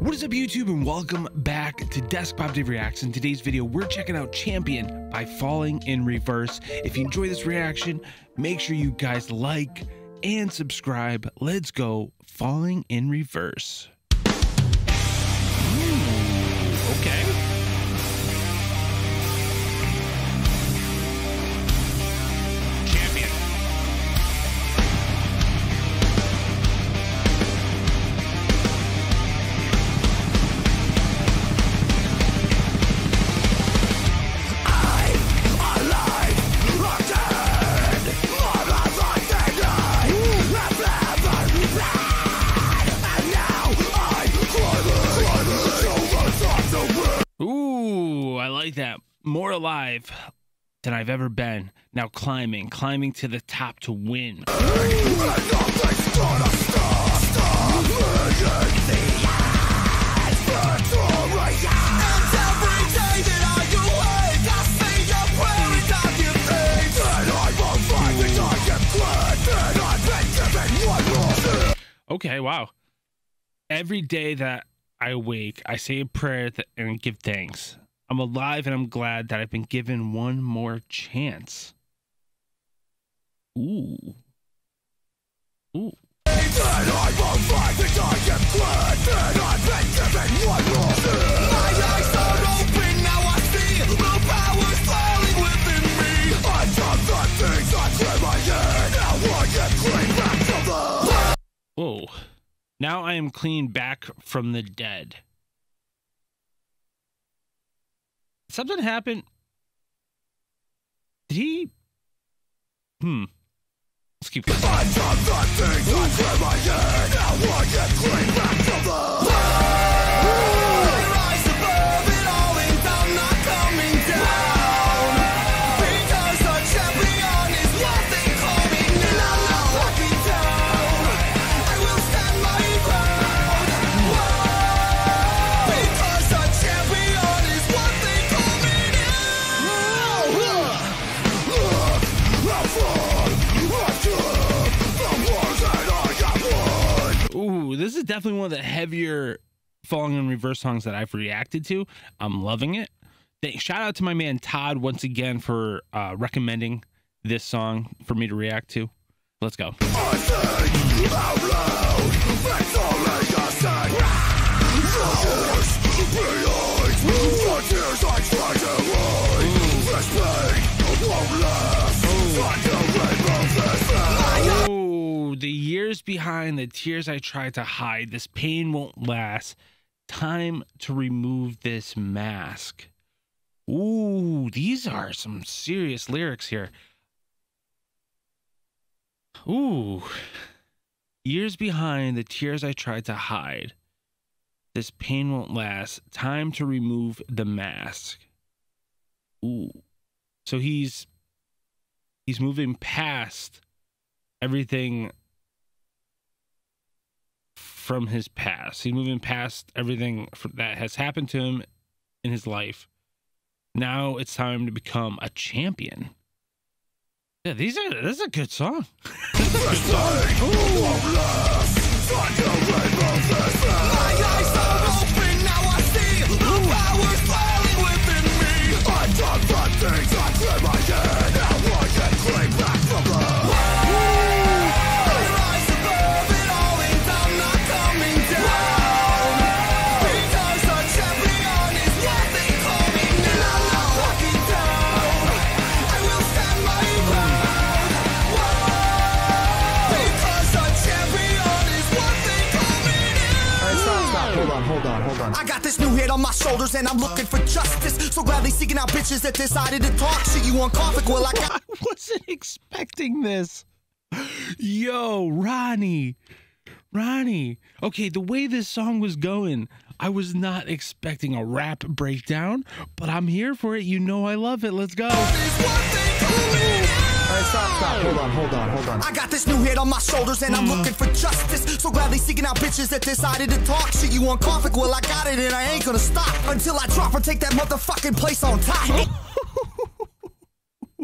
What is up YouTube and welcome back to DeskPop Dave Reacts. In today's video, we're checking out Champion by Falling in Reverse. If you enjoy this reaction, make sure you guys like and subscribe. Let's go Falling in Reverse. Ooh, okay. Like that. More alive than I've ever been. Now climbing, climbing to the top to win. Okay, wow. Every day that I awake, I say a prayer and give thanks. I'm alive and I'm glad that I've been given one more chance. Ooh. Ooh. Whoa. Now I am clean back from the dead. Something happened. Did he? Hmm. Let's keep going. One of the heavier falling in reverse songs that I've reacted to. I'm loving it. Thank, shout out to my man Todd once again for uh, recommending this song for me to react to. Let's go. Oh, the years behind the tears I tried to hide. This pain won't last. Time to remove this mask. Ooh, these are some serious lyrics here. Ooh. Years behind the tears I tried to hide. This pain won't last. Time to remove the mask. Ooh. So he's he's moving past everything from his past. He's moving past everything that has happened to him in his life. Now it's time to become a champion. Yeah, these are this is a good song. I got this new head on my shoulders and I'm looking for justice. So gladly seeking out bitches that decided to talk shit. You want conflict? Well, I got. I wasn't expecting this. Yo, Ronnie. Ronnie. Okay, the way this song was going, I was not expecting a rap breakdown, but I'm here for it. You know I love it. Let's go. Right, stop, stop. Hold on, hold on, hold on. I got this new head on my shoulders and I'm mm-hmm. looking for justice. So gladly seeking out bitches that decided to talk shit. You want conflict? Well, I got it and I ain't gonna stop until I drop or take that motherfucking place on top.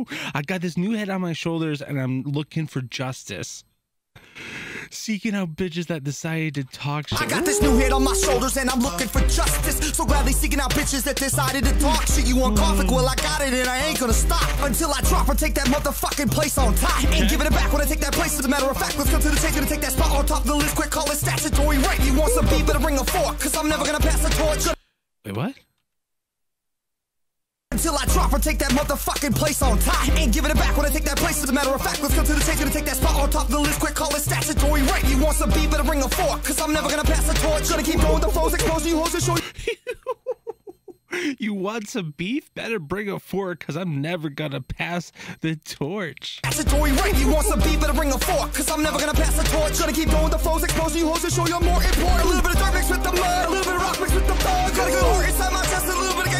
I got this new head on my shoulders and I'm looking for justice. Seeking out bitches that decided to talk shit. I got this new head on my shoulders and I'm looking for justice. So gladly seeking out bitches that decided to talk shit. You want conflict? Well, I got it and I ain't gonna stop until I drop or take that motherfucking place on top. Ain't giving it back when I take that place. As a matter of fact, let's come to the take to take that spot on top of the list. Quick, call it statutory rape. You want some beef? Better bring a fork, cause I'm never gonna pass the torch. Wait, what? Until I drop or take that motherfucking place on top. Ain't giving it back when I take that place. As a matter of fact, let's come to the take to take that spot on top of the list. Quick, call it statutory rape. You want some beef? Better bring a fork, cause I'm never gonna pass the torch. Gonna keep going with the flows, exposing you hoes and show you. You want some beef? Better bring a fork, cause I'm never gonna pass the torch. Statutory rape. You want some beef? Better bring a fork, cause I'm never gonna pass the torch. Gonna keep going with the flows, exposing you hoes and show you I'm more important. A little bit of dirt mixed with the mud, a little bit of rock mixed with the thug. Got a good heart inside my chest, a little bit of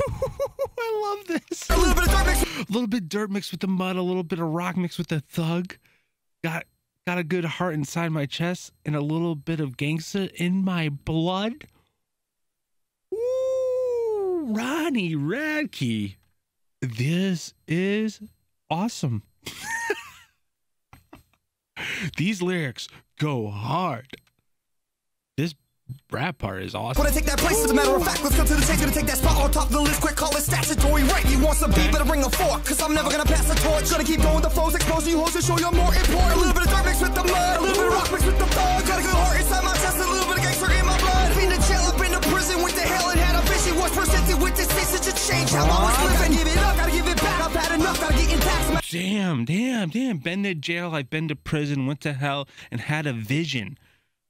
I love this. A little bit of dirt mixed. A little bit dirt mixed with the mud, a little bit of rock mixed with the thug. Got got a good heart inside my chest and a little bit of gangsta in my blood. Ooh, Ronnie Radke. This is awesome. These lyrics go hard. This rap part is awesome. When I take that place, as a matter of fact, let's come to the take to take that spot on top of the list. Quick, call it statutory rape. You want some beef? Better bring a fork, cause I'm never gonna pass the torch. Gonna keep going the flows, exposing you hoes and show you I'm more important. A little bit of dirt mixed with the mud, a little bit of rock mixed with the thug. Got a good heart inside my chest, a little bit of gangster in my blood. Been to jail, I've been to prison, went to hell and had a vision. Was presented with this message to change how I was living. Give it up, gotta give it back. I've had enough, gotta get intact. Damn, damn, damn. Been to jail, I've been to prison, went to hell, and had a vision.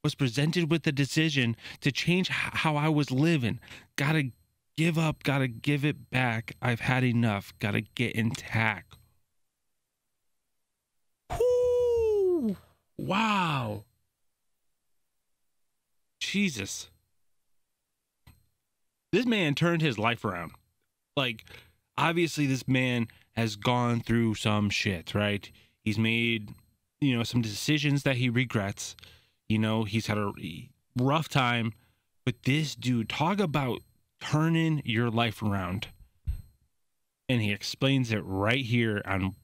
Was presented with the decision to change how I was living. Gotta give up, gotta give it back. I've had enough, gotta get intact. Whoo! Wow. Jesus. This man turned his life around. Like, obviously, this man has gone through some shit, right? He's made, you know, some decisions that he regrets. You know, he's had a rough time. But this dude, talk about turning your life around. And he explains it right here on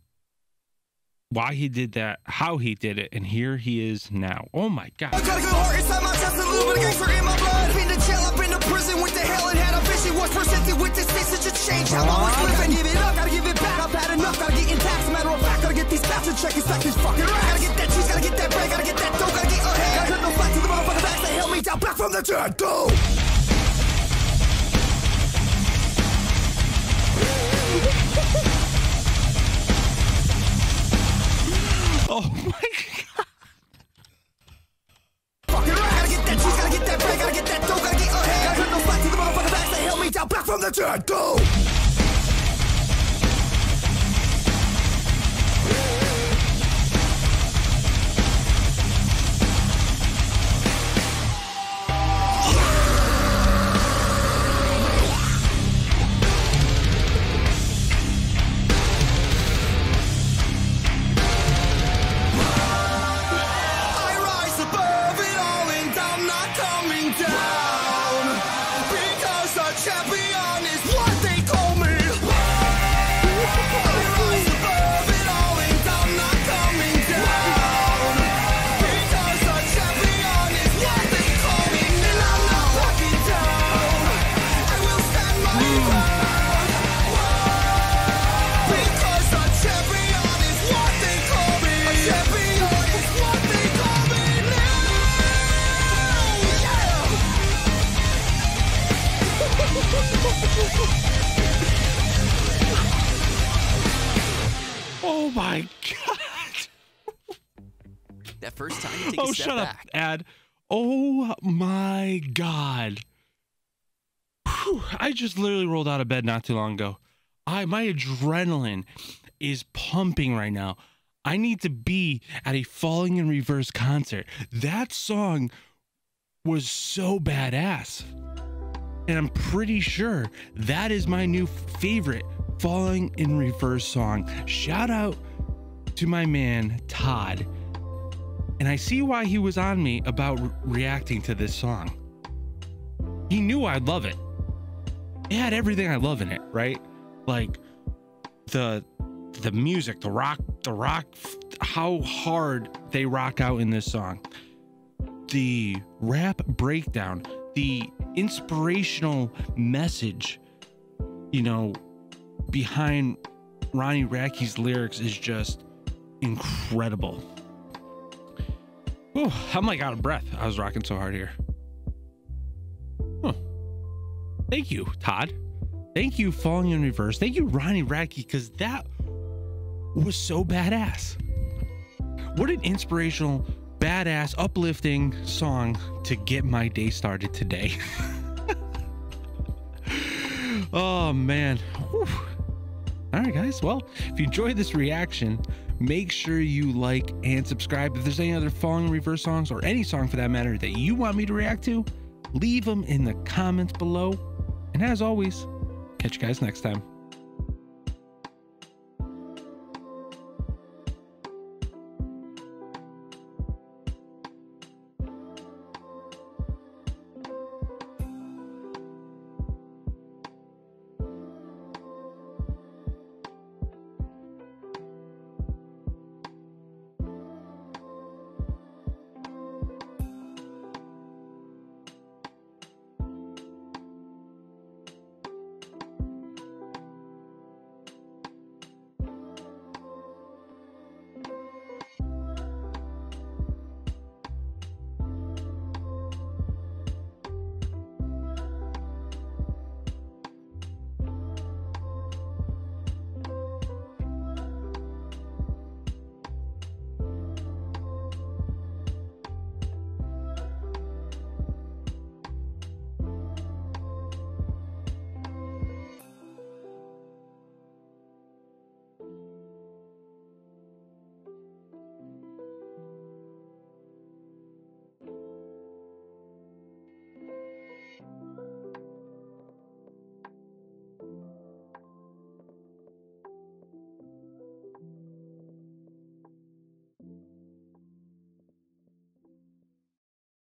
why he did that, how he did it, and here he is now. Oh my God. I got a good heart inside my chest, a little bit of gangster in my blood. Been to jail, I've been to prison, went to hell and had a vision. Was presented with this message to change how get these facts and check. It's like this fucking rap. Gotta get that cheese, gotta get that bread, gotta get that dough, gotta get ahead. Gotta cut no slack to the motherfucking backs that held me down back from the dead. Go. Oh my God. Fucking rap. Gotta get that cheese, gotta get that bread, gotta get that dough, gotta get ahead. Gotta cut no slack to the motherfucking backs that held me down back from the dead. Go. Oh my God. That first time you take Oh, a step shut up, ad. Oh my God. Whew, I just literally rolled out of bed not too long ago. I my adrenaline is pumping right now. I need to be at a Falling in Reverse concert. That song was so badass. And I'm pretty sure that is my new favorite Falling in Reverse song. Shout out to my man Todd and I see why he was on me about re- reacting to this song. He knew I'd love it. It had everything I love in it, right? Like the the music, the rock, the rock. how hard they rock out in this song. The rap breakdown, the inspirational message, you know, behind Ronnie Radke's lyrics is just incredible. Oh, I'm like out of breath. I was rocking so hard here. Huh. Thank you, Todd. Thank you, Falling in Reverse. Thank you, Ronnie Radke, because that was so badass. What an inspirational, badass, uplifting song to get my day started today. oh, man. Whew. All right, guys. Well, if you enjoyed this reaction, make sure you like and subscribe. If there's any other Falling Reverse songs or any song for that matter that you want me to react to, leave them in the comments below. And as always, catch you guys next time.